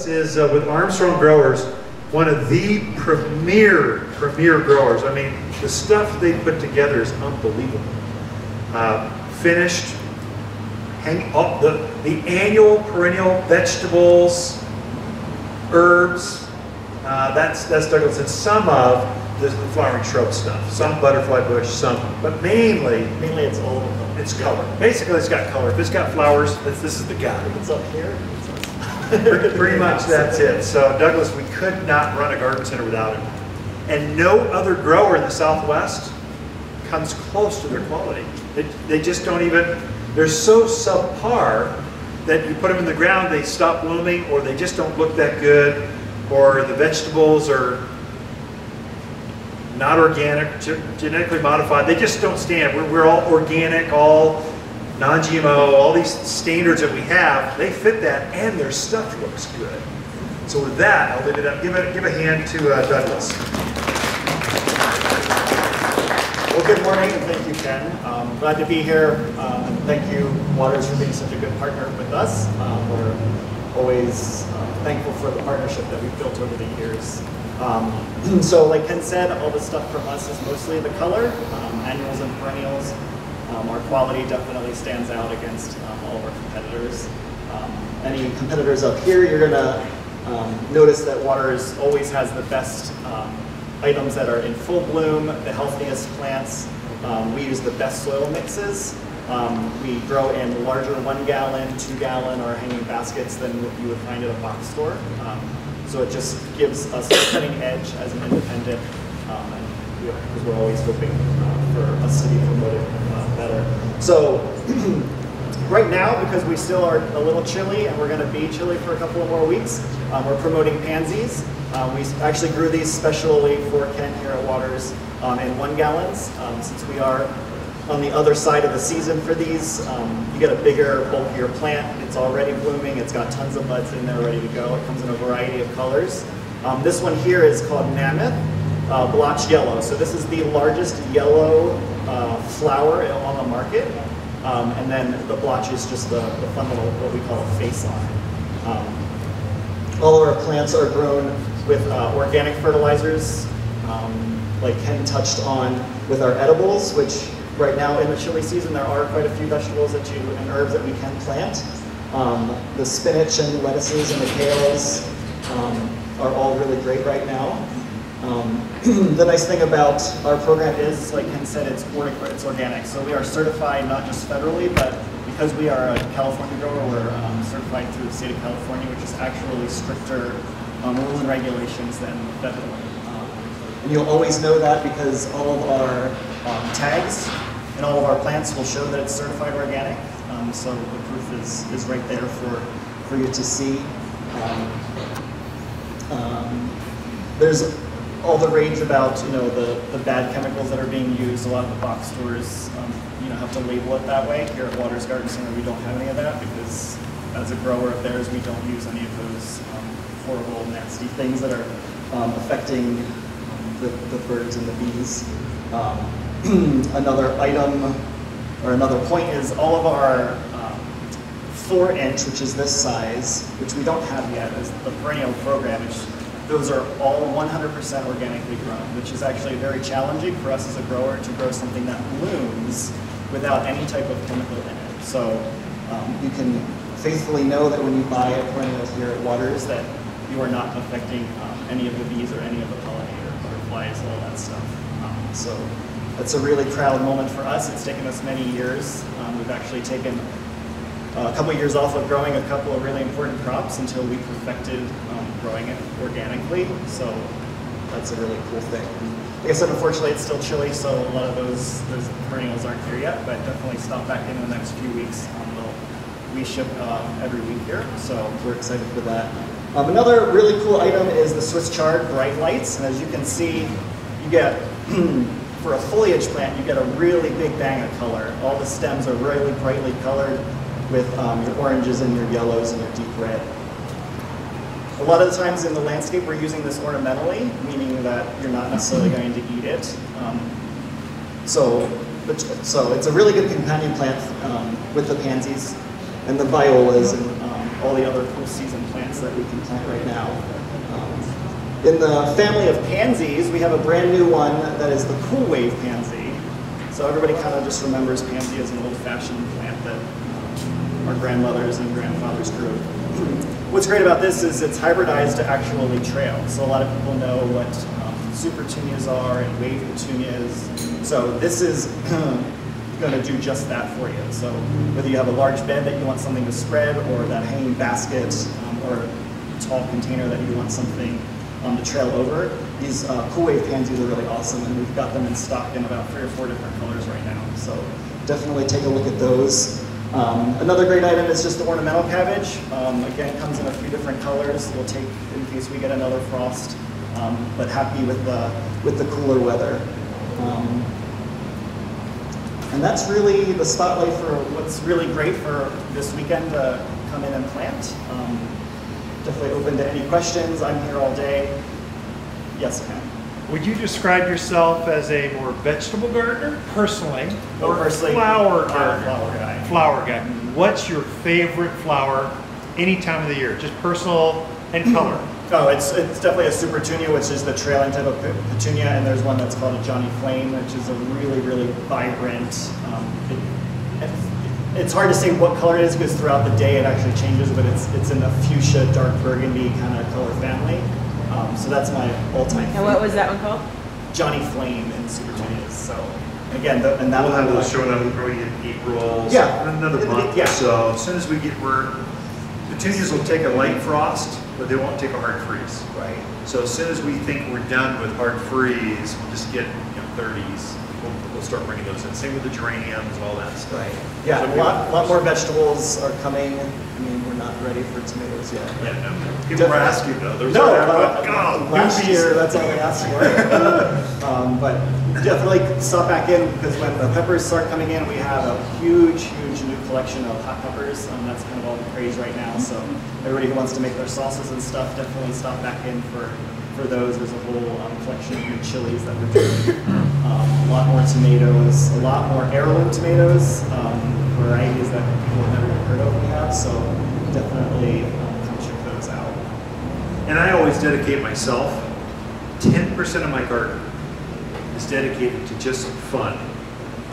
Douglas is uh, with Armstrong Growers, one of the premier, premier growers. I mean, the stuff they put together is unbelievable. Uh, finished, hang up the, the annual perennial vegetables, herbs, uh, that's, that's Douglas, and some of the flowering shrub stuff, some butterfly bush, some, but mainly, Mainly it's all of them. it's color. Basically, it's got color. If it's got flowers, this, this is the guy. It's up here. Pretty much that's it. So Douglas, we could not run a garden center without him. And no other grower in the Southwest comes close to their quality. They, they just don't even, they're so subpar that you put them in the ground, they stop blooming, or they just don't look that good, or the vegetables are not organic, genetically modified. They just don't stand. We're, we're all organic, all non-GMO, all these standards that we have, they fit that, and their stuff looks good. So with that, I'll leave it up. Give a, give a hand to uh, Douglas. Well, good morning and thank you, Ken. Um, glad to be here. Um, and thank you, Watters, for being such a good partner with us. Um, we're always uh, thankful for the partnership that we've built over the years. Um, so, like Ken said, all the stuff from us is mostly the color, um, annuals and perennials. Um, our quality definitely stands out against um, all of our competitors. Um, any competitors up here, you're gonna um, notice that Watters always has the best um, items that are in full bloom, the healthiest plants. Um, we use the best soil mixes. We grow in larger one gallon, two gallon, or hanging baskets than you would find at a box store. So it just gives us a cutting edge as an independent, because we're always hoping be uh, better. So right now, because we still are a little chilly and we're going to be chilly for a couple of more weeks, um, we're promoting pansies. Um, we actually grew these specially for Ken here at Watters um, in one gallons. Um, since we are on the other side of the season for these, um, you get a bigger, bulkier plant. It's already blooming. It's got tons of buds in there ready to go. It comes in a variety of colors. Um, this one here is called Mammoth uh, Blotched Yellow. So this is the largest yellow uh, flower on the market. Um, and then the blotch is just the, the fun little, what we call a face on it. Um, all of our plants are grown with uh, organic fertilizers, um, like Ken touched on with our edibles, which right now in the chili season there are quite a few vegetables that you and herbs that we can plant. Um, the spinach and lettuces and the kales um, are all really great right now. Um, the nice thing about our program is, like Ken said, it's, it's organic. So we are certified not just federally, but because we are a California grower, we're um, certified through the state of California, which is actually stricter um, rules and regulations than federally. Um, and you'll always know that because all of our um, tags and all of our plants will show that it's certified organic. Um, so the proof is, is right there for, for you to see. There's all the rage about you know the, the bad chemicals that are being used. A lot of the box stores um, you know have to label it that way. Here at Watters Garden Center, we don't have any of that because as a grower of theirs, we don't use any of those um, horrible, nasty things that are um, affecting um, the, the birds and the bees. Um, another item or another point is all of our four inch, which is this size, which we don't have yet, is the perennial program, which those are all 100% organically grown, which is actually very challenging for us as a grower to grow something that blooms without any type of chemical in it. So um, you can faithfully know that when you buy a perennial here at Watters that you are not affecting um, any of the bees or any of the pollinator, butterflies, all that stuff. Um, so that's a really proud moment for us. It's taken us many years. Um, we've actually taken a couple years off of growing a couple of really important crops until we perfected um, growing it organically. So that's a really cool thing. Like I said, unfortunately, it's still chilly, so a lot of those those perennials aren't here yet. But definitely stop back in, the next few weeks. Um, we ship um, every week here, so we're excited for that. Um, another really cool item is the Swiss chard bright lights, and as you can see, you get for a foliage plant, you get a really big bang of color. All the stems are really brightly colored with um, your oranges and your yellows and your deep red. A lot of the times in the landscape, we're using this ornamentally, meaning that you're not necessarily going to eat it. Um, so, but- so it's a really good companion plant um, with the pansies and the violas and um, all the other post-season plants that we can plant right now. Um, in the family of pansies, we have a brand new one that is the cool wave pansy. So everybody kind of just remembers pansy as an old-fashioned plant that our grandmothers and grandfathers grew. What's great about this is it's hybridized to actually trail. So a lot of people know what um, super petunias are and wave petunias. So this is going to do just that for you. So whether you have a large bed that you want something to spread or that hanging basket um, or tall container that you want something um, to trail over, these uh, cool wave pansies are really awesome and we've got them in stock in about three or four different colors right now. So definitely take a look at those. Um, another great item is just the ornamental cabbage. Um, again, comes in a few different colors. We'll take in case we get another frost, um, but happy with the, with the cooler weather. Um, and that's really the spotlight for what's really great for this weekend to come in and plant. Um, definitely open to any questions. I'm here all day. Yes, Ken. Would you describe yourself as a more vegetable gardener, personally, or personally, flower uh, gardener? flower guy. Flower guy. What's your favorite flower any time of the year? Just personal and color. Oh, it's, it's definitely a super petunia, which is the trailing type of petunia, and there's one that's called a Johnny Flame, which is a really, really vibrant. Um, it, it's- it's hard to say what color it is because throughout the day it actually changes, but it's it's in the fuchsia, dark burgundy kind of color family. Um, so that's my all-time. And what was that one called? Johnny Flame in super petunias. So again, the, and that We'll have those showing up probably in April, so Yeah. another month Yeah. or so. As soon as we get word, petunias will take a light frost, but they won't take a hard freeze. Right. So as soon as we think we're done with hard freeze, we'll just get, you know, thirties, we'll, we'll start bringing those in. Same with the geraniums, all that stuff. Right. Yeah, a lot, lot more vegetables are coming. I mean, we're not ready for tomatoes yet. Yeah, no, people were asking though, there was. No, uh, God, last newbies. year, that's all they asked for. Um, But definitely stop back in, because when the peppers start coming in, we have a huge, huge new collection of hot peppers. Um, That's kind of all the craze right now, so everybody who wants to make their sauces and stuff, definitely stop back in for, for those. There's a whole um, collection of new chilies that we're doing. Um, A lot more tomatoes, a lot more heirloom tomatoes, um, varieties that people have never heard of we have, so definitely um, come check those out. And I always dedicate myself, ten percent of my garden is dedicated to just fun,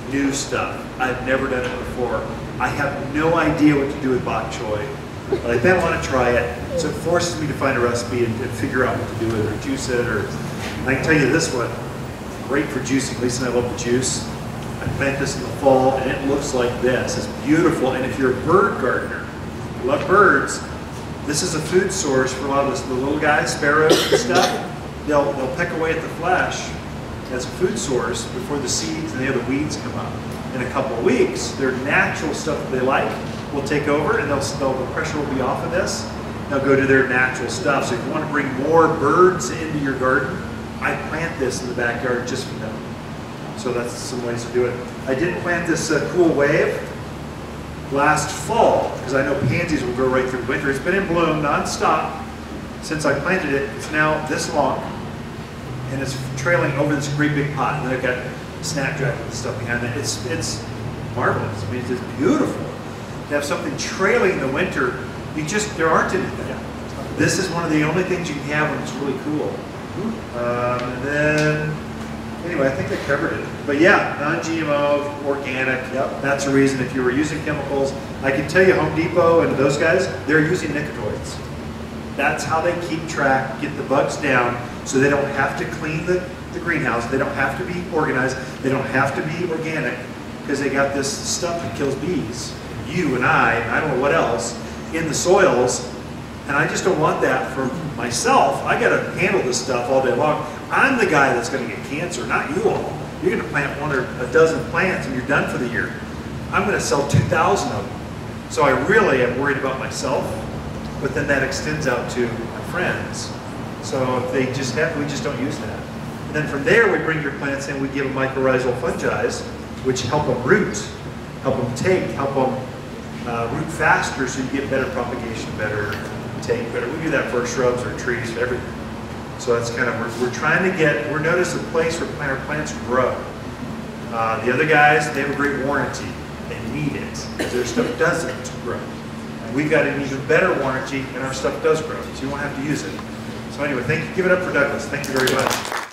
new stuff. I've never done it before. I have no idea what to do with bok choy, but I then want to try it. So it forces me to find a recipe and, and figure out what to do with it, or juice it, or I can tell you this one, great for juicing. Lisa I love the juice. Plant this in the fall, and it looks like this. It's beautiful. And if you're a bird gardener, you love birds, this is a food source for a lot of this, the little guys, sparrows and stuff. They'll, they'll peck away at the flesh as a food source before the seeds and the other weeds come up. In a couple of weeks, their natural stuff that they like will take over and they'll, they'll, the pressure will be off of this. They'll go to their natural stuff. So if you want to bring more birds into your garden, I plant this in the backyard just for them. So that's some ways to do it. I did plant this uh, cool wave last fall because I know pansies will grow right through winter. It's been in bloom nonstop since I planted it. It's now this long and it's trailing over this great big pot. And then I've got snapdragon and stuff behind it. It's it's marvelous. I mean, it's just beautiful to have something trailing in the winter. You just there aren't anything. This is one of the only things you can have when it's really cool. Um, and then anyway, I think they covered it. But yeah, non-GMO, organic. Yep. That's the reason. If you were using chemicals, I can tell you, Home Depot and those guys, they're using nicotinoids. That's how they keep track, get the bugs down, so they don't have to clean the, the greenhouse. They don't have to be organized. They don't have to be organic because they got this stuff that kills bees. You and I, and I don't know what else, in the soils. And I just don't want that for myself. I got to handle this stuff all day long. I'm the guy that's going to get cancer, not you all. You're going to plant one or a dozen plants and you're done for the year. I'm going to sell 2,000 of them. So I really am worried about myself, but then that extends out to my friends. So if they just have, we just don't use that. And then from there, we bring your plants in, we give them mycorrhizal fungi, which help them root, help them take, help them uh, root faster so you get better propagation, better take, better. We do that for shrubs or trees, everything. So that's kind of, we're, we're trying to get, we're known a place where our plants grow. Uh, the other guys, they have a great warranty. They need it. Their stuff doesn't grow. we've got an even better warranty and our stuff does grow, so you won't have to use it. So anyway, thank you, give it up for Douglas, thank you very much.